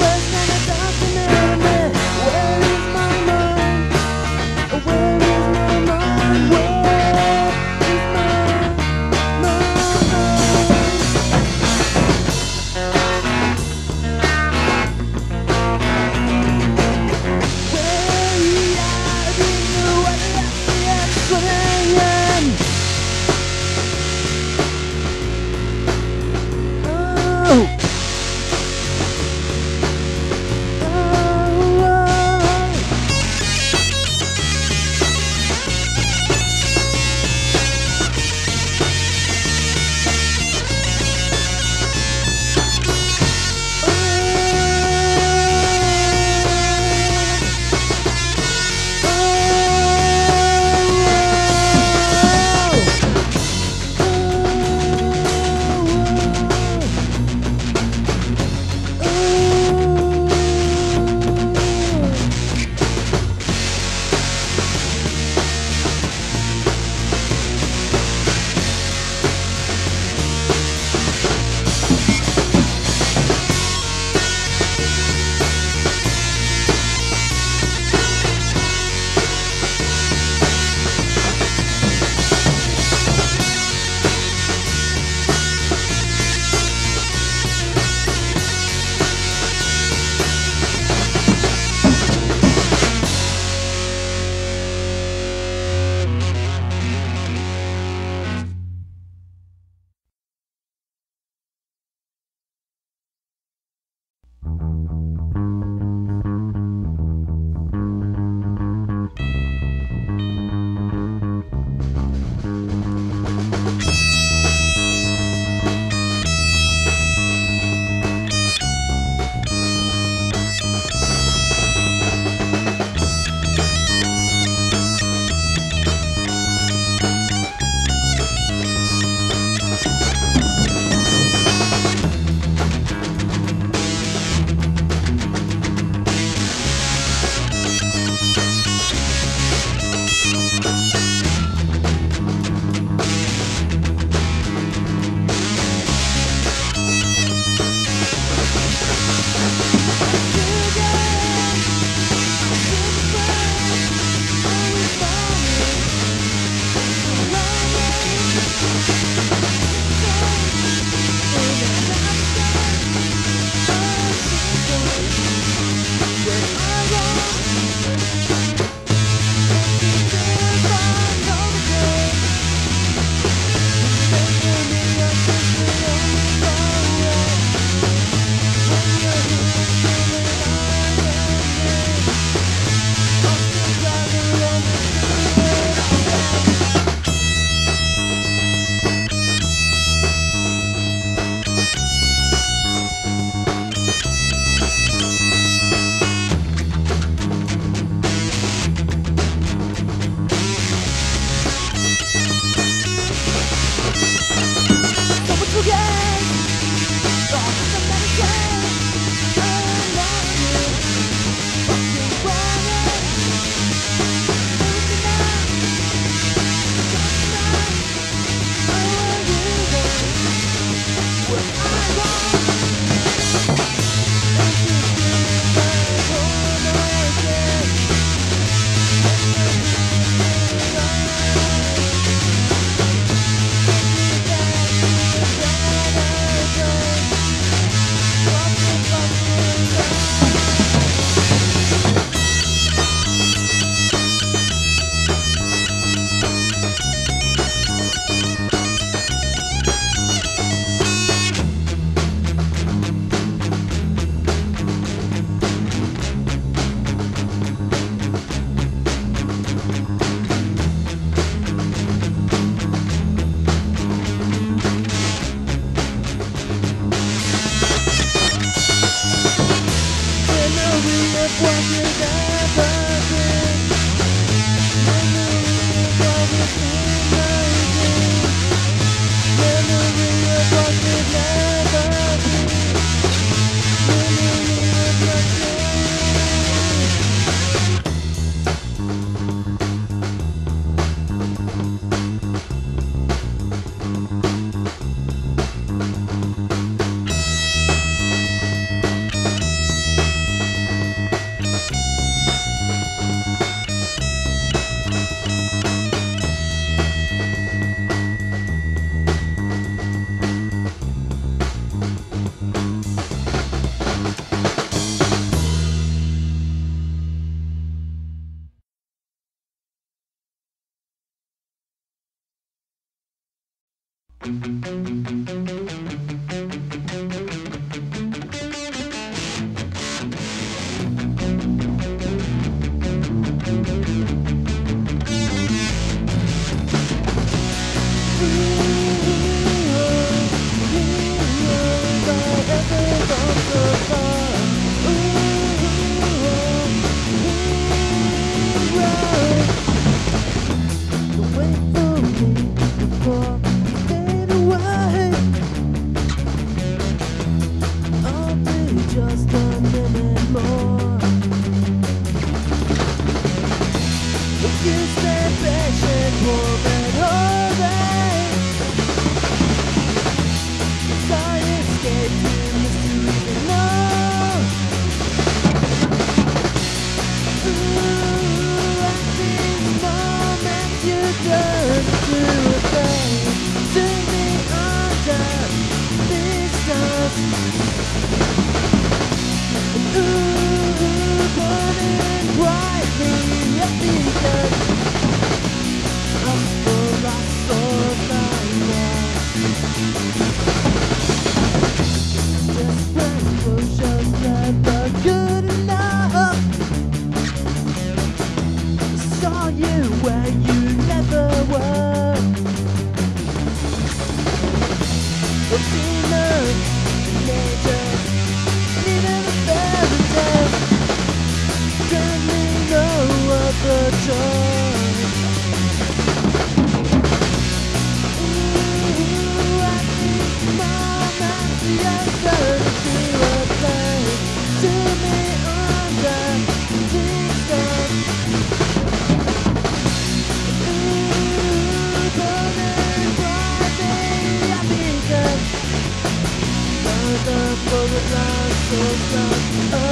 问。Ooh, burning brightly at the end. So strong.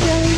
Jay.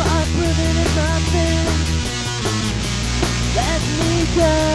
I'm living in nothing. Let me go.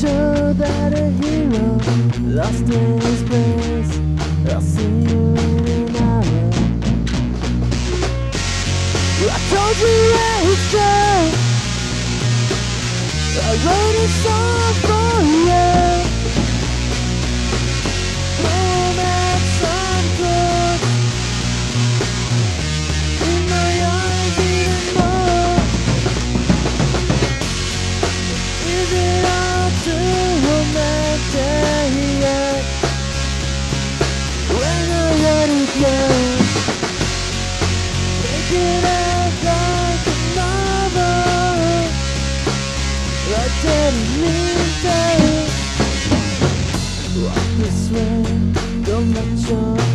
show that a hero lost his place. I'll see you in an hour. I told you where it's going. I wrote a song for you. this way, don't let your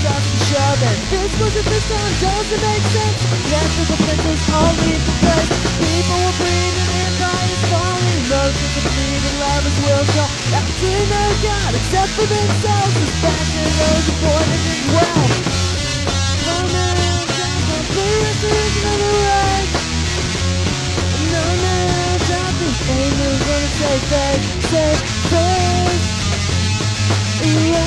starts to shove and this goes at this time doesn't make sense. Natural defenses all leave the place People were breathing, empires falling Emotions are bleeding, lovers will call After no God except for themselves This passion, those appointed as well. Oh no, time the the angels gonna say say Erase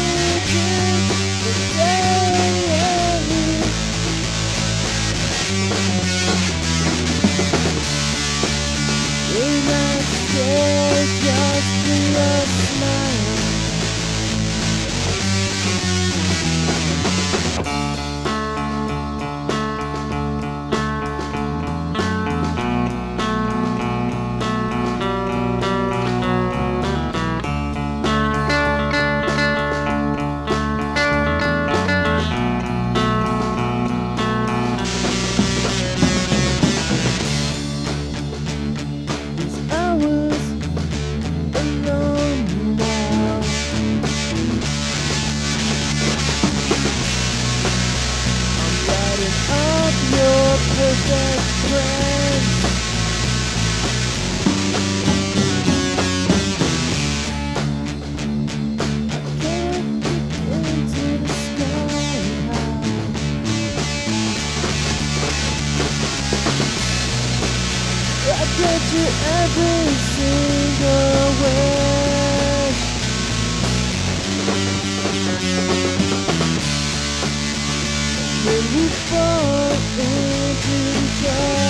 You every single wish. When we fall into each